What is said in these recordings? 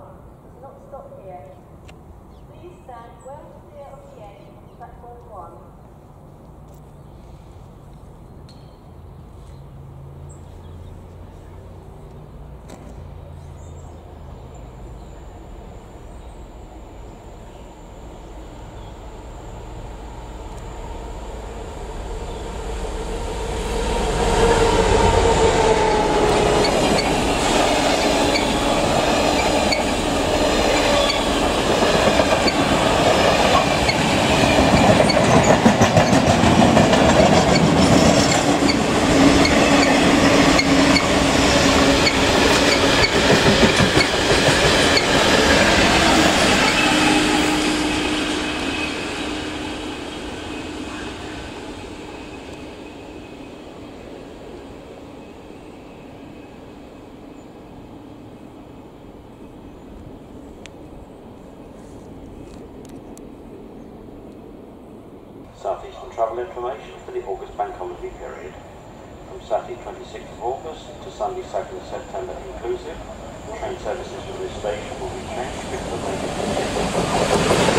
does not stop here. Please stand well clear of the edge of platform 1. Southeastern travel information for the August bank holiday period. From Saturday 26th of August to Sunday 2nd of September inclusive, train services from this station will be changed.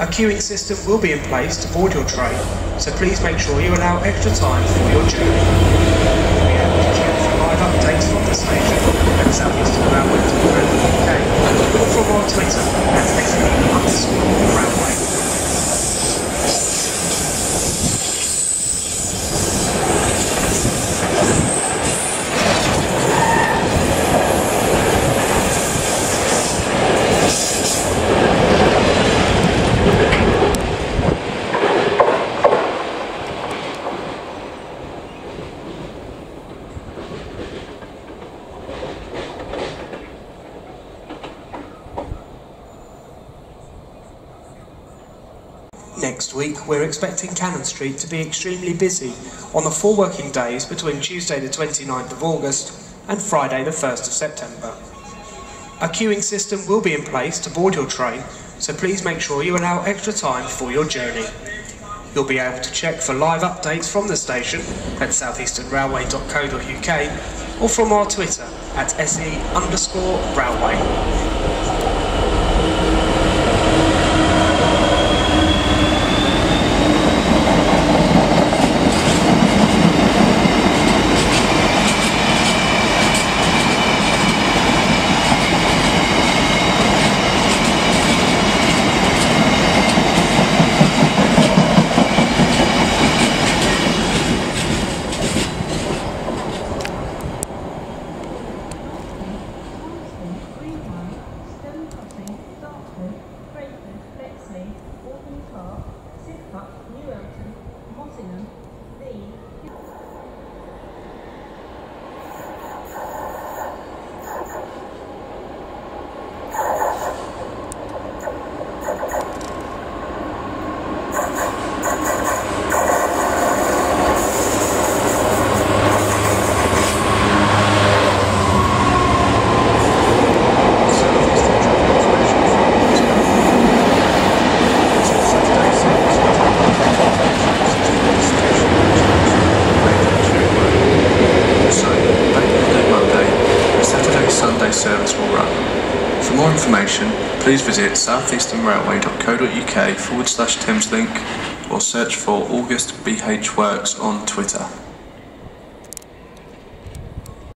A queuing system will be in place to board your train, so please make sure you allow extra time for your journey. To check for live updates from the station at Southeastern Railway UK or from our Twitter at SE underscore railway. Next week, we're expecting Cannon Street to be extremely busy on the four working days between Tuesday the 29th of August and Friday the 1st of September. A queuing system will be in place to board your train, so please make sure you allow extra time for your journey. You'll be able to check for live updates from the station at southeasternrailway.co.uk or from our Twitter at se underscore railway. service will run. For more information, please visit southeasternrailway.co.uk forward slash Thameslink or search for August BH Works on Twitter.